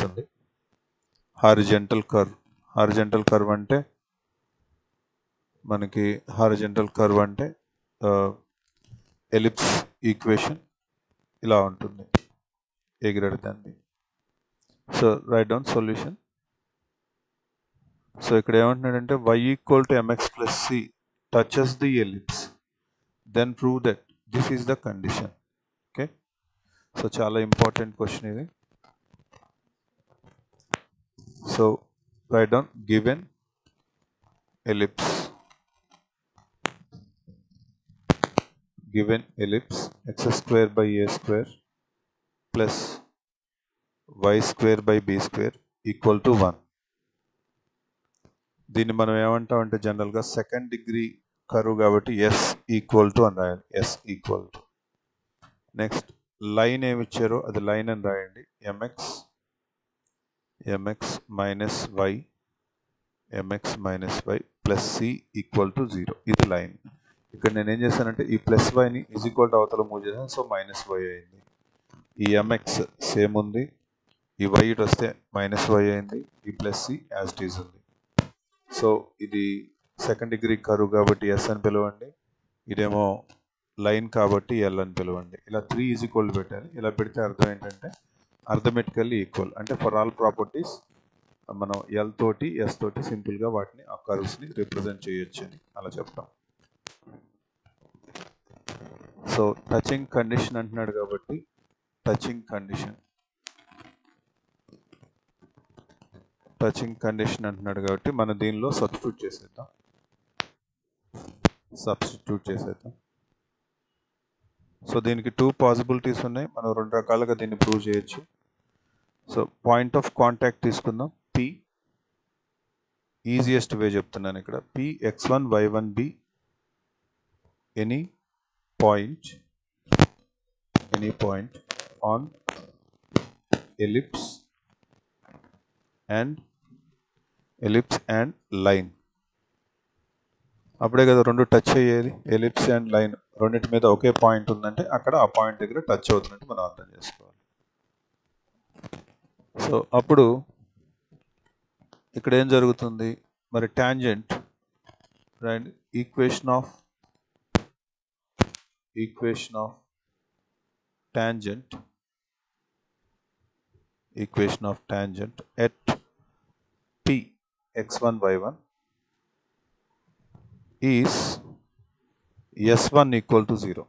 వస్తుంది horizontal curve horizontal curve అంటే మనకి హారిజెంటల్ కర్వ్ అంటే ఎలిప్స్ ఈక్వేషన్ ఇలా ఉంటుంది. A greater so write down solution so ఇక్కడ ఏమంటున్నాడంటే Y equal to MX plus C touches the ellipse then prove that this is the condition okay so చాలా important question ఇది. So write down given ellipse. Given ellipse x square by a square plus y square by b square equal to 1 దీన్ని మనం ఏమంటాం అంటే జనరల్గా second degree curve కాబట్టి yes equal to అని రాయాలి. S equal to next line ఏమి ఇచ్చారో అది లైన్ అని రాయండి. MX MX minus Y MX minus Y plus C equal to zero ఇది లైన్. ఇక్కడ నేను ఏం చేశానంటే ఈ ప్లస్ వైని ఇజ్ ఈక్వల్ టు అవతల మూవ్ చేశాను. సో మైనస్ వై అయింది. ఈ ఎంఎక్స్ సేమ్ ఉంది. ఈ వై ఇటు వస్తే మైనస్ వై అయింది. ఈ plus C as it is ఉంది. సో ఇది సెకండ్ డిగ్రీ కరువు కాబట్టి ఎస్ అని పిలవండి. ఇదేమో లైన్ కాబట్టి ఎల్ అని పిలవండి. ఇలా త్రీ ఈజ్ ఈక్వల్ పెట్టాలి ఇలా పెడితే అర్థం ఏంటంటే అర్థమెటికల్లీ ఈక్వల్. అంటే ఫర్ ఆల్ ప్రాపర్టీస్ మనం ఎల్ తోటి ఎస్ తోటి సింపుల్గా వాటిని ఆ కర్వ్స్ని రిప్రజెంట్ చేయొచ్చు అని అలా చెప్తాం. సో టచింగ్ కండిషన్ అంటున్నాడు కాబట్టి టచింగ్ కండిషన్ టచింగ్ కండిషన్ అంటున్నాడు కాబట్టి మనం దీనిలో సబ్స్టిట్యూట్ చేసేద్దాం. సబ్స్టిట్యూట్ చేసేద్దాం. సో దీనికి టూ పాసిబిలిటీస్ ఉన్నాయి. మనం రెండు రకాలుగా దీన్ని ప్రూవ్ చేయొచ్చు. సో పాయింట్ ఆఫ్ కాంటాక్ట్ తీసుకుందాం. పి ఈజియెస్ట్ వే చెప్తున్నాను ఇక్కడ. P X one Y one be any point any point on ellipse and ellipse and line అప్పుడే కదా రెండు టచ్ అయ్యేది ఎలిప్స్ అండ్ లైన్ రెండింటి మీద ఒకే పాయింట్ ఉందంటే అక్కడ ఆ పాయింట్ దగ్గర టచ్ అవుతుందంటే మనం అర్థం చేసుకోవాలి. సో అప్పుడు ఇక్కడ ఏం జరుగుతుంది? మరి tangent right equation of equation of tangent equation of tangent at P X one by one is S one equal to zero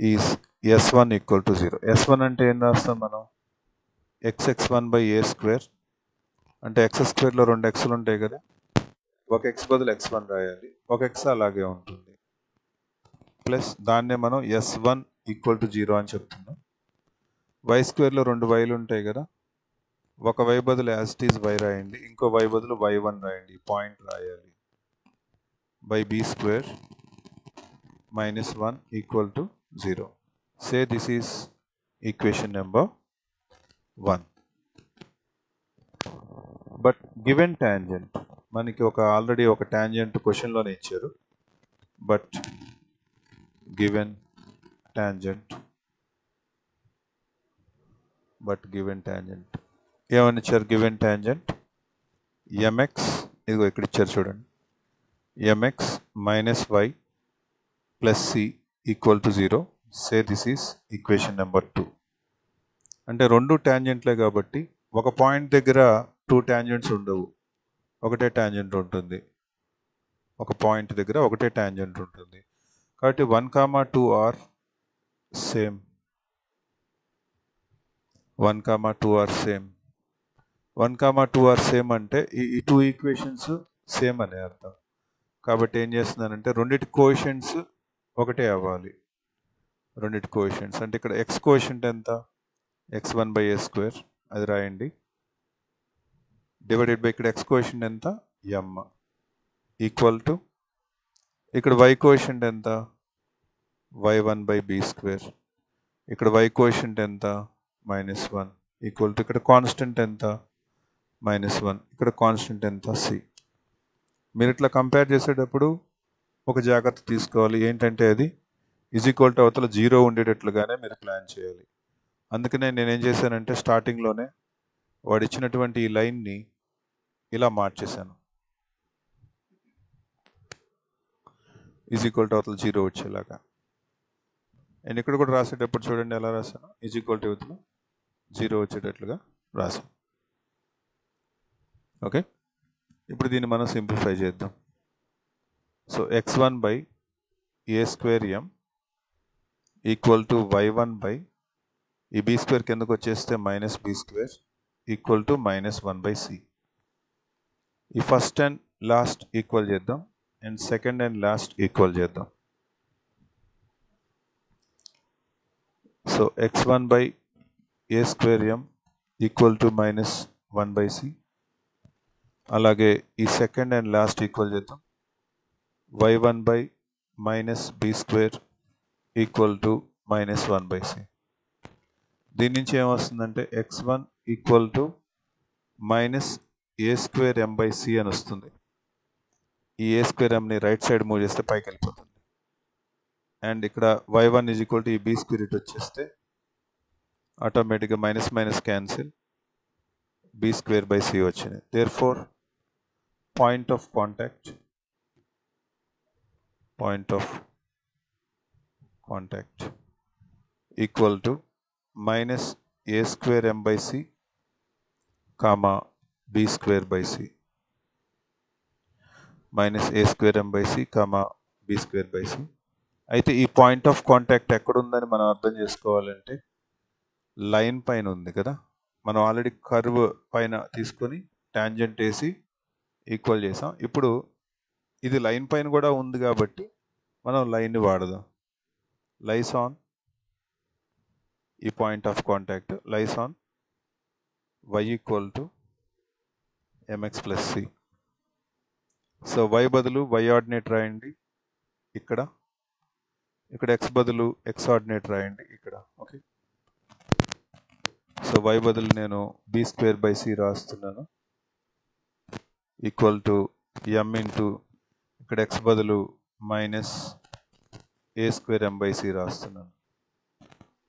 is S one equal to zero S one అంటే ఏం రాస్తాం మనం? XX one by A square అంటే X స్క్వేర్లో రెండు ఎక్స్లు ఉంటాయి కదా? ఒక ఎక్స్ బదులు ఎక్స్ వన్ రాయాలి. ఒక ఎక్స్ అలాగే ఉంటుంది. ప్లస్ దాన్నే మనం S one equal to zero అని చెప్తున్నాం. వై స్క్వేర్లో రెండు వైలు ఉంటాయి కదా? ఒక వై బదులు యాజ్ ఇట్ ఈస్ వై రాయండి. ఇంకో వై బదులు వై వన్ రాయండి. పాయింట్ రాయాలి. By B square minus one equal to zero say this is equation number one but given tangent మనకి ఒక ఆల్రెడీ ఒక టాంజెంట్ క్వశ్చన్లోనే ఇచ్చారు. But given tangent but given tangent ఏమని ఇచ్చారు? గివెన్ టాంజెంట్ ఎంఎక్స్ ఇదిగో ఇక్కడ ఇచ్చారు చూడండి. MX minus Y plus C equal to zero say this is equation number two అంటే రెండు ట్యాంజెంట్లే కాబట్టి ఒక పాయింట్ దగ్గర టూ ట్యాంజెంట్స్ ఉండవు. ఒకటే ట్యాంజెంట్ ఉంటుంది. ఒక పాయింట్ దగ్గర ఒకటే ట్యాంజెంట్ ఉంటుంది. కాబట్టి one comma two are same one comma two are same one comma two are same అంటే ఈ టూ ఈక్వేషన్స్ సేమ్ అనే అర్థం. కాబట్టి ఏం చేస్తున్నానంటే రెండిటి కోషన్స్ ఒకటే అవ్వాలి. రెండిటి కోషన్స్ అంటే ఇక్కడ ఎక్స్ కోషంట్ ఎంత? X one by a square అది రాయండి. డివైడెడ్ బై ఇక్కడ ఎక్స్ కోషంట్ ఎంత? ఎమ్ ఈక్వల్ టు ఇక్కడ వై కోషంట్ ఎంత? Y one by b square ఇక్కడ వై కోషంట్ ఎంత? మైనస్ వన్ ఈక్వల్ టు ఇక్కడ కాన్స్టెంట్ ఎంత? మైనస్ వన్ ఇక్కడ కాన్స్టెంట్ ఎంత? సి మీరు ఇట్లా కంపేర్ చేసేటప్పుడు ఒక జాగ్రత్త తీసుకోవాలి. ఏంటంటే అది ఈజ్ ఈక్వల్ టు అవతల జీరో ఉండేటట్లుగానే మీరు ప్లాన్ చేయాలి. అందుకనే నేనేం చేశానంటే స్టార్టింగ్లోనే వాడు ఇచ్చినటువంటి ఈ లైన్ని ఇలా మార్చేశాను. ఈజ్ ఈక్వల్ టు అవతల జీరో వచ్చేలాగా. అండ్ ఇక్కడ కూడా రాసేటప్పుడు చూడండి ఎలా రాశాను. ఈజ్ ఈక్వల్ టు అవతల జీరో వచ్చేటట్లుగా రాశాను. ఓకే ఇప్పుడు దీన్ని మనం సింప్లిఫై చేద్దాం. So x one by a square m equal to y one by ఈ బీ స్క్వేర్ కిందకు వచ్చేస్తే minus b square equal to minus one by c ఈ ఫస్ట్ అండ్ లాస్ట్ ఈక్వల్ చేద్దాం. And second and last equal చేద్దాం. So x one by a square m equal to minus one by c అలాగే ఈ second and last equal చేద్దాం. Y one by minus b square equal to minus one by c దీని నుంచి ఏమొస్తుందంటే x one equal to minus a square m by c అని వస్తుంది. ఈ a square ఎంని రైట్ సైడ్ మూవ్ చేస్తే పైకి వెళ్ళిపోతుంది. అండ్ ఇక్కడ y one is equal to ఈ బీ స్క్వేర్ ఇటు వచ్చేస్తే ఆటోమేటిక్గా minus minus cancel b square by c వచ్చింది. Therefore point of contact point of contact equal to minus a square m by c comma b square by c minus a square m by c comma b square by c అయితే ఈ point of contact ఎక్కడుందని మనం అర్థం చేసుకోవాలంటే line పైన ఉంది కదా. మనం already curve పైన తీసుకొని టాంజెంట్ వేసి ఈక్వల్ చేసాం. ఇప్పుడు ఇది లైన్ పైన కూడా ఉంది కాబట్టి మనం లైన్ని వాడదాం. లైస్ ఆన్ ఈ point of contact lies on y equal to m x plus c so y బదులు వై ఆర్డినేట్ రాయండి ఇక్కడ. ఇక్కడ ఎక్స్ బదులు ఎక్స్ ఆర్డినేట్ రాయండి ఇక్కడ. ఓకే సో వై బదులు నేను బి స్క్వేర్ బై సి రాస్తున్నాను. ఈక్వల్ టు ఎం ఇంటూ ఇక్కడ ఎక్స్ బదులు minus a square m by c రాస్తున్నాను.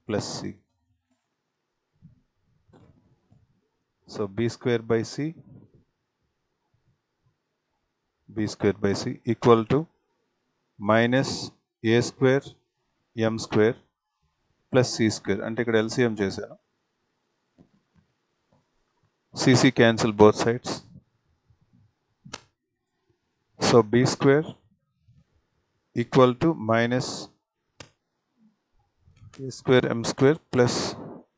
Plus c so b square by c b square by c equal to minus a square m square plus c square అంటే ఇక్కడ LCM చేశాను. C c cancel both sides so b square equal to minus a square m square plus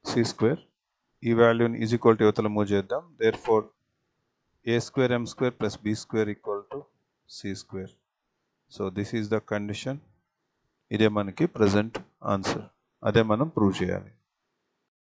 c square ఈ వాల్యూని is equal to యువతల move చేద్దాం. Therefore a square m square plus b square equal to c square so this is the condition ఇదే మనకి present answer అదే మనం prove చేయాలి.